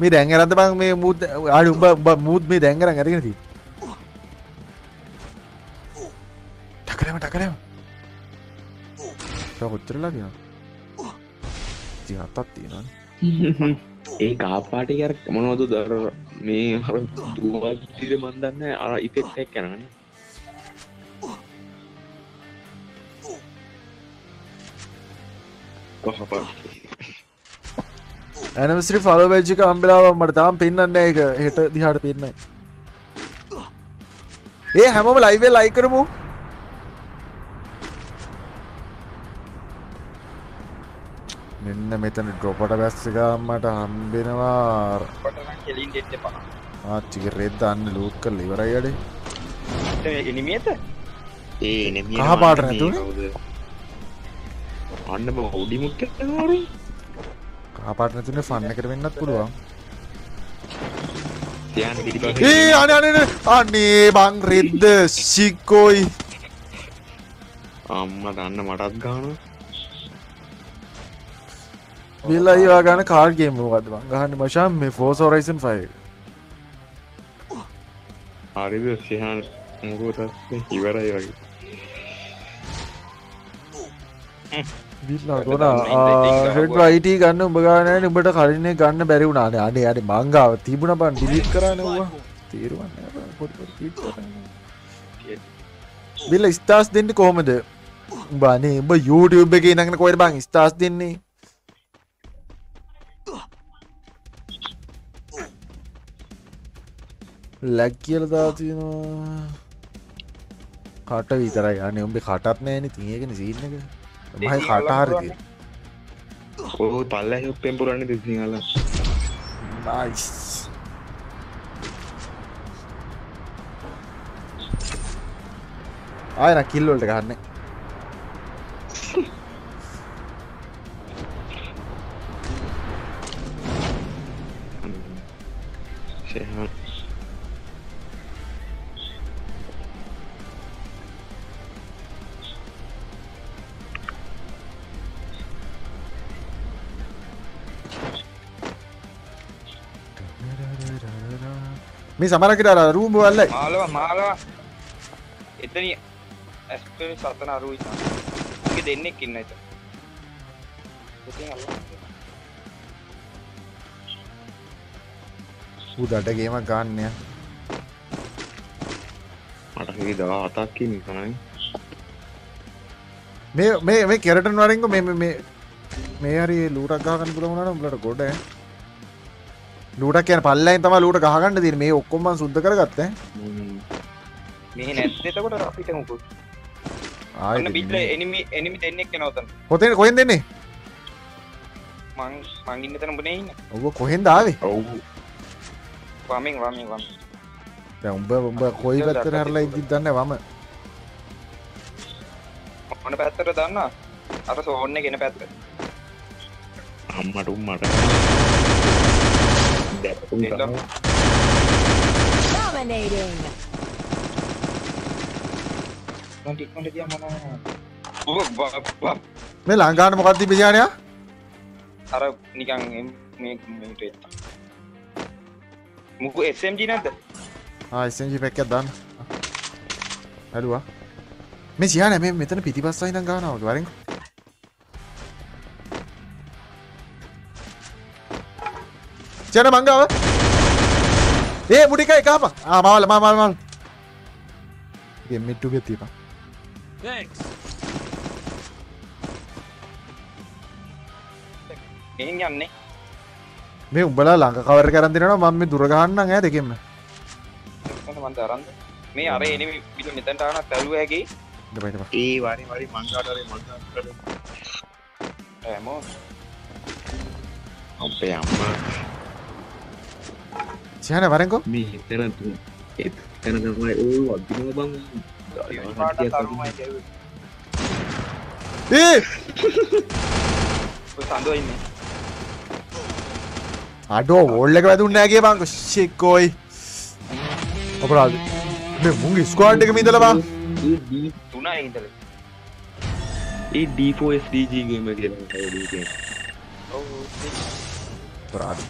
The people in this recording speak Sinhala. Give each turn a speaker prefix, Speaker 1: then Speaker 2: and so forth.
Speaker 1: මේ දැන් අරන්ද බං මේ මුත් ආඩි උඹ උඹ මුත් මේ දැන් අරන් අරගෙන තියෙන්නේ ටකරම ටකරම. තව කොච්චරලා තියෙනවද ඉතින් හතක් තියෙනවනේ.
Speaker 2: ඒ කාපාටි කර මොනවද දර මේ හර දුවතිර මන්දන්න අර ඉතෙක්ටක් කැනන
Speaker 1: ඇනමස්ටි ෆල වෙච්චික අම්බලාව මට තාම් පෙන්න්න එක හෙට දිහාට පෙන්න්න ඒ හැමම ලයිවේ ලයි කරමු මෙන්න මෙතන ඩ්‍රොපට බැස්සකම්මට හම්බෙනවා ආච්චික රෙද්ද අන්න ලූත් කල් ඉවරයි අඩේ
Speaker 3: එනිමියත
Speaker 2: ඒ නෙම
Speaker 1: කහ පාට නැතුනේ?
Speaker 2: අන්නම ඔඩිමුට්ට රු
Speaker 1: කාපාට නැතුනේ ෆන්න කර වෙන්නත් පුළුවන්. ඒ අන අන අන්නේ බං රෙද්ද සික්කෝයි
Speaker 2: අම්ම දන්න මටත් ගාන
Speaker 1: විල්ලා ඒවා ගන්න කාර්ගේම වද බං? ගහන්න මශම් මේ ෆෝසෝරයිසන් ෆයි
Speaker 2: හරිද? සිහන් මුකුත් ඉවරයි වගේ
Speaker 1: ගොන හෙඩ අයිට ගන්න උඹ ගානෑන උඹට කලින්නේ ගන්න බැරි වුණාන අනේ අඩි මංගාව තිබුණ බන් ඩිලිට් කරනවා තීරුවන්න බිල්ල ස්ථාස් දෙන්න කොහොමද? උඹනේ උඹ YouTube එක නගෙන කොයට බං ස්ථාස් දෙන්නේ? ලැක් කියල දාතිනවා කට විතරයි. අනේ උඹේ කටත් නෑන තියගෙන සීන එක මයි කටහරති
Speaker 2: ඔහු පල්ල හුපෙන් පුරන්න දෙසිහල.
Speaker 1: නයිස්. ආයන කිල්ලොල්ට ගන්න
Speaker 2: සහන්
Speaker 1: මේ සමරකට අර රූම වල්ලයි
Speaker 3: මාලව මාලව. එතන ඇස්පේ සතන අරුයි. ගේ දෙන්නෙක් ඉන්න එත
Speaker 1: උදටගේම ගන්නය
Speaker 2: මටහි දවා අතක්කි නිකනයි
Speaker 1: මේ මේ මේ කෙරටන් වරෙන්ක මේ මේ මේ හරි ලූටක් ගහගන්න පුළමුණට උලට ගොඩ ලූට කියන පල්ලයින් තම ලූට ගහගන්න තිර මේ ඔක්කොම සුද්ද කරගත්ත.
Speaker 3: මේ නැත්තකොට අපිට මුකුත්. බිල්ල එනිමි එනිමි දෙන්නෙක් නවතන්
Speaker 1: පොතෙන් කොහෙන් දෙන්නේ?
Speaker 3: මං මංගින්න තන බනේ ඉන්න.
Speaker 1: ඔබ කොහෙන් දාවේ
Speaker 2: ඔවු.
Speaker 3: වමින් වමින් වම
Speaker 1: උඹ උඹ කොයි පැත්තට හැරලා ඉද්දි දන්නේ වම?
Speaker 3: මොන පැත්තට දන්න අර සෝන්න ගෙන පැත්ත.
Speaker 2: අම්මට උම්මට දැක්කුම්
Speaker 3: දෙන්න.
Speaker 2: ගහනවා.
Speaker 4: Dominating.
Speaker 3: ටික්කට තිය මොන
Speaker 1: මේ ලංකාට මොකක්ද තිබියානයා
Speaker 3: අර නිකන් මේ මේට එත්ත. මුකු SMG නැද්ද
Speaker 1: ආයිසජි පැක්කත් දන්න ඇඩුවා මේ සියාන මේ මෙතන පිටිපස්සයි නම් ගානාව වරෙන් ජන මංගාව? ඒ මුටික එකප ආමවල මමල්මල් මිට්ටු ගෙතීප
Speaker 3: එහින් යන්නේ.
Speaker 1: මේ උඹලා ලංක කවර කරන්දිනවා මම මේ දුරගහන්න ඈ දෙකෙම
Speaker 3: මන්ත අරන්ද? මේ අර එනි පිට මෙතැන්ටාන තැලුව හැකි
Speaker 2: ඒ වරි වරි මංගාටරේ මංගාට
Speaker 3: ඇමෝ
Speaker 2: අපේ අම්මා
Speaker 1: සියන වරෙන්කෝ
Speaker 2: මේ එතන තු එත් තැන තමයි ඕ අධිනව බං
Speaker 3: පාට තරුමයි කැව්
Speaker 1: ඒ
Speaker 3: සඳුව ඉන්න
Speaker 1: අඩෝ ඕල්ල එක වැදුන්නෑගේ බංක ශෙක්කෝයි අපරාද මේ මුන්ගේ ස්කවාඩ් එක මිදලබා
Speaker 3: තුනා ඉදල
Speaker 2: ඒ ඩීෆෝස්ඩජගේම කියලා
Speaker 1: ප්‍රාද